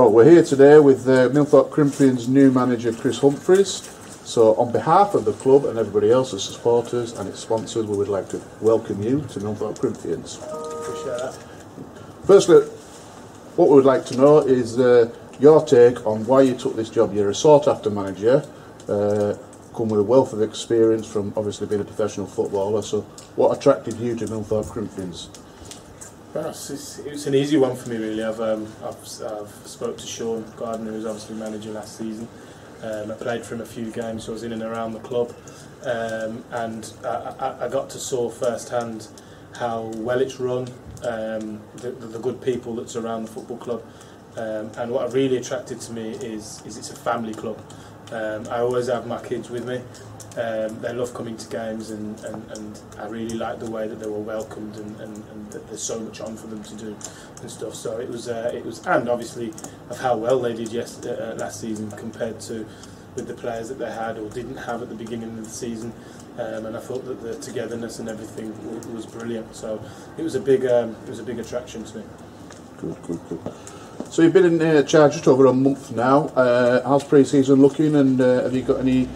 Well, we're here today with uh, Milnthorpe Corinthians new manager Chris Humphreys. So, on behalf of the club and everybody else, the supporters and its sponsors, we would like to welcome you to Milnthorpe Corinthians. Appreciate that. Firstly, what we would like to know is uh, your take on why you took this job. You're a sought-after manager, uh, come with a wealth of experience from obviously being a professional footballer. So, what attracted you to Milnthorpe Corinthians? That's, it's, it's an easy one for me really. I've, um, I've, I've spoke to Sean Gardner, who's obviously manager last season. Um, I played for him a few games, so I was in and around the club. Um, and I, I, I got to saw firsthand how well it's run, um, the, the, the good people that's around the football club. Um, and what really attracted to me is, is it's a family club. Um, I always have my kids with me. Um, they love coming to games, and, and, and I really like the way that they were welcomed, and, and, and that there's so much on for them to do and stuff. So it was uh, it was, and obviously of how well they did yes uh, last season compared to with the players that they had or didn't have at the beginning of the season. Um, and I thought that the togetherness and everything w- was brilliant. So it was a big um, it was a big attraction to me. Good, good, good. So you've been in uh, charge just over a month now. Uh, how's pre-season looking, and uh, have you got any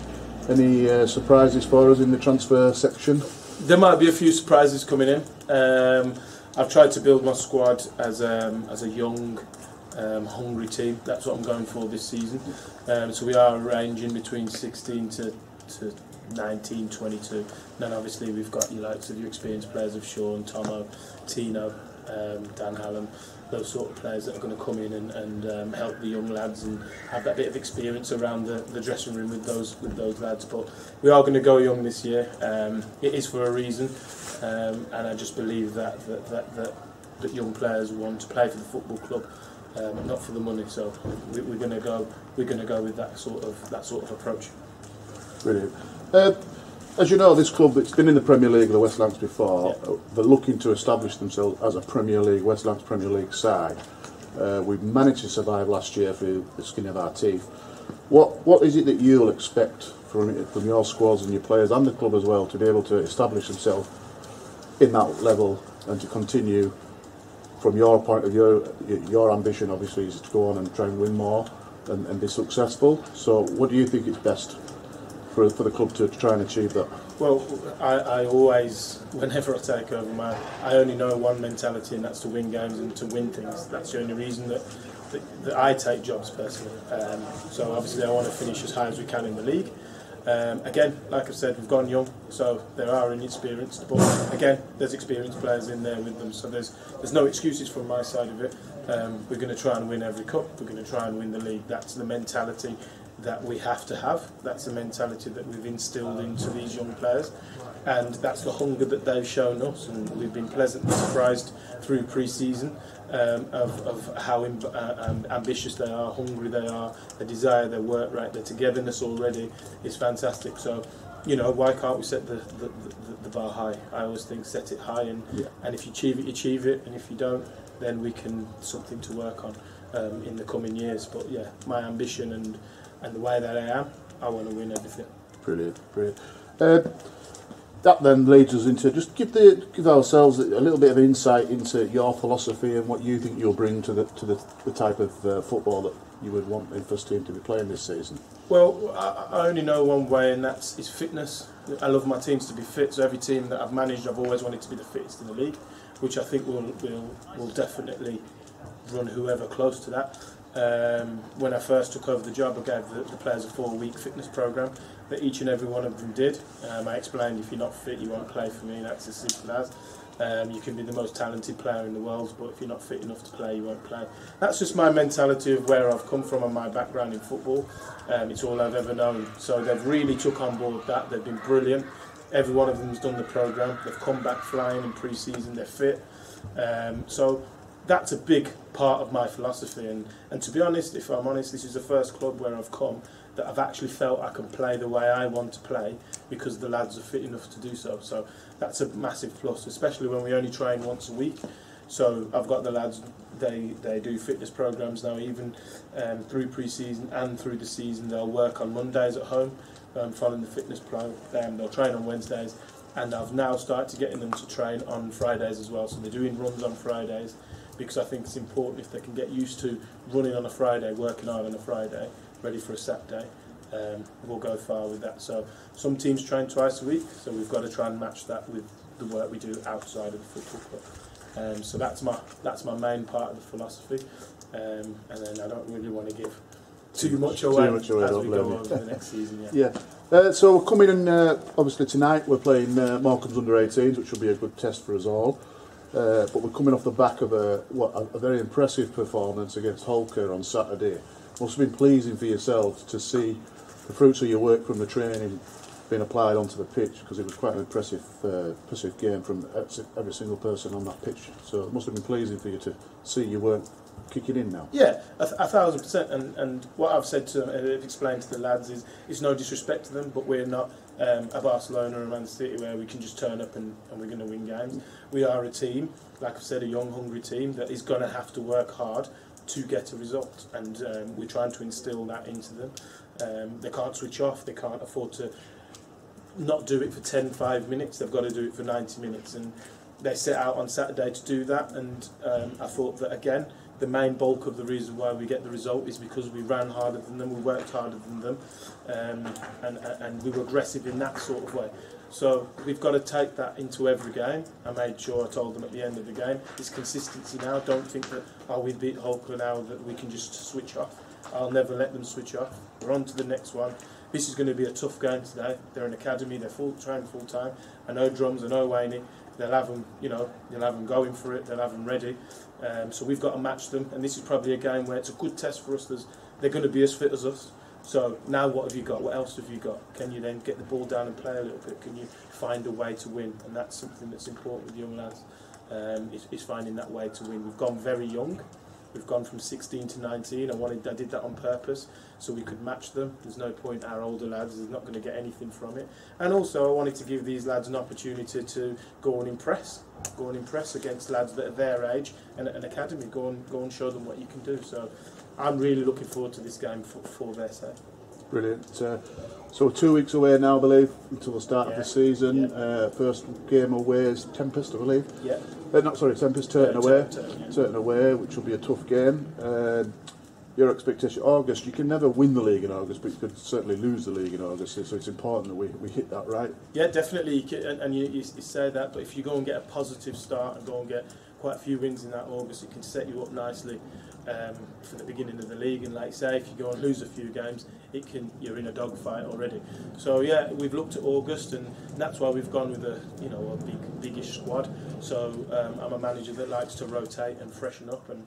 Any uh, surprises for us in the transfer section? There might be a few surprises coming in. Um, I've tried to build my squad as um, as a young, um, hungry team. That's what I'm going for this season. Um, so we are ranging between 16 to, to 19, 22. And then obviously we've got your likes of your experienced players of Sean, Tomo, Tino, um, Dan Hallam those sort of players that are going to come in and, and um, help the young lads and have that bit of experience around the, the dressing room with those with those lads. But we are going to go young this year. Um, it is for a reason, um, and I just believe that that, that that that young players want to play for the football club. Um, not for the money, so we, we're going to go. We're going to go with that sort of that sort of approach. Brilliant. Uh, as you know, this club, it's been in the Premier League, the West Lancs before. Yeah. Uh, They're looking to establish themselves as a Premier League, West Lancs Premier League side. Uh, we managed to survive last year through the skin of our teeth. What What is it that you'll expect from from your squads and your players and the club as well to be able to establish themselves in that level and to continue from your point of view, your ambition obviously is to go on and try and win more and, and be successful. So, what do you think is best for, for the club to, try and achieve that? Well, I, I always, whenever I take over, my I only know one mentality, and that's to win games and to win things. That's the only reason that that, that I take jobs personally. Um, so obviously, I want to finish as high as we can in the league. Um, again, like I said, we've gone young, so there are inexperienced, but again, there's experienced players in there with them, so there's there's no excuses from my side of it. Um, we're going to try and win every cup. We're going to try and win the league. That's the mentality that we have to have. That's the mentality that we've instilled into these young players, and that's the hunger that they've shown us. And we've been pleasantly surprised through pre-season um, of, of how im- uh, um, ambitious they are, hungry they are, the desire, their work rate, their togetherness already is fantastic. So. You know, why can't we set the, the, the, the bar high? I always think set it high, and, Yeah. and if you achieve it, you achieve it, and if you don't, then we can something to work on um, in the coming years. But yeah, my ambition and and the way that I am, I want to win everything. Brilliant, brilliant. Uh, that then leads us into just give the give ourselves a little bit of insight into your philosophy and what you think you'll bring to the to the, the type of uh, football that you would want in first team to be playing this season. Well, I, I only know one way, and that's is fitness. I love my teams to be fit. So every team that I've managed, I've always wanted to be the fittest in the league, which I think will will will definitely run whoever close to that. Um, when I first took over the job, I gave the, the players a four-week fitness program that each and every one of them did. Um, I explained if you're not fit, you won't play for me. That's as simple as. Um, you can be the most talented player in the world, but if you're not fit enough to play, you won't play. That's just my mentality of where I've come from and my background in football. Um, it's all I've ever known. So they've really took on board that. They've been brilliant. Every one of them's done the program. They've come back flying in pre-season. They're fit. Um, so that's a big part of my philosophy. And, and to be honest, if I'm honest, this is the first club where I've come that I've actually felt I can play the way I want to play because the lads are fit enough to do so. So that's a massive plus, especially when we only train once a week. So I've got the lads. They they do fitness programs now, even um, through pre-season and through the season. They'll work on Mondays at home, um, following the fitness plan. Um, they'll train on Wednesdays, and I've now started getting them to train on Fridays as well. So they're doing runs on Fridays, because I think it's important if they can get used to running on a Friday, working hard on a Friday, ready for a Saturday. Um, we'll go far with that. So some teams train twice a week, so we've got to try and match that with the work we do outside of the football club. Um, so that's my that's my main part of the philosophy, um, and then I don't really want to give too much away, Too much away, as we go over the next season. Yeah. Yeah. Uh, so we're coming in, uh, obviously tonight we're playing uh, Morecambe's under 18s, which will be a good test for us all. Uh, but we're coming off the back of a, what, a, very impressive performance against Holker on Saturday. Must have been pleasing for yourselves to see the fruits of your work from the training being applied onto the pitch because it was quite an impressive, uh, impressive game from every single person on that pitch. So it must have been pleasing for you to see your weren't kicking in now. Yeah, a, th- a thousand percent. And, and what I've said to them, and explained to the lads is, it's no disrespect to them, but we're not um, a Barcelona or a Man City where we can just turn up and, and we're going to win games. We are a team, like I've said, a young, hungry team that is going to have to work hard to get a result, and um, we're trying to instill that into them. Um, they can't switch off. They can't afford to not do it for 10, 5 minutes. They've got to do it for 90 minutes, and they set out on Saturday to do that. And um, I thought that again, the main bulk of the reason why we get the result is because we ran harder than them, we worked harder than them, um, and, and we were aggressive in that sort of way. So we've got to take that into every game. I made sure I told them at the end of the game, it's consistency now. Don't think that, oh, we beat Holker now, that we can just switch off. I'll never let them switch off. We're on to the next one. This is going to be a tough game today. They're an academy, they're full trained full time. I know drums, I know Wayne. They'll have them, you know, they'll have them going for it, they'll have them ready. Um, so we've got to match them, and this is probably a game where it's a good test for us. There's, they're going to be as fit as us. So now what have you got? What else have you got? Can you then get the ball down and play a little bit? Can you find a way to win? And that's something that's important with young lads, um, is, is finding that way to win. We've gone very young, We've gone from 16 to 19. I wanted, I did that on purpose so we could match them. There's no point our older lads is not going to get anything from it. And also, I wanted to give these lads an opportunity to go and impress, go and impress against lads that are their age and at an academy. Go and go and show them what you can do. So, I'm really looking forward to this game for, for their sake. Brilliant. Uh, so two weeks away now, I believe, until the start of the season. Yeah. Uh, first game away is Tempest, I believe. Yeah. Uh, not sorry, Tempest Turton Yeah, away. Turton, yeah. Away, which will be a tough game. Uh, your expectation, August, you can never win the league in August, but you could certainly lose the league in August. So it's important that we, we hit that right. Yeah, definitely. You can, and and you, you, you say that, but if you go and get a positive start and go and get quite a few wins in that August, it can set you up nicely um, for the beginning of the league. And like you say, if you go and lose a few games, it can you're in a dogfight already. So yeah, we've looked at August, and that's why we've gone with a you know a big biggish squad. So um, I'm a manager that likes to rotate and freshen up, and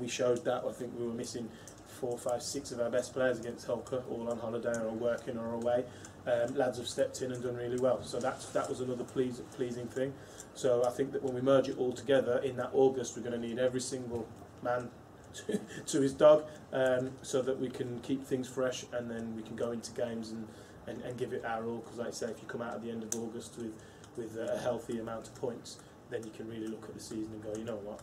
we showed that. I think we were missing four, five, six of our best players against Holker, all on holiday or working or away. Um, lads have stepped in and done really well. So that's that was another pleas, pleasing thing. So I think that when we merge it all together in that August, we're going to need every single man to, to his dog, um, so that we can keep things fresh and then we can go into games and, and, and give it our all. Because like I say, if you come out at the end of August with with a healthy amount of points, then you can really look at the season and go, you know what,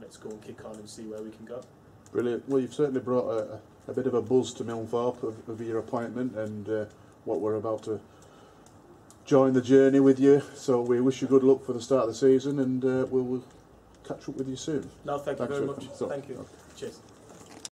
let's go and kick on and see where we can go. Brilliant. Well, you've certainly brought a, a bit of a buzz to Milnthorpe of, of your appointment and uh, what we're about to join the journey with you. So we wish you good luck for the start of the season and uh, we'll, we'll catch up with you soon. No, thank you very much. so- Thank you. Cheers.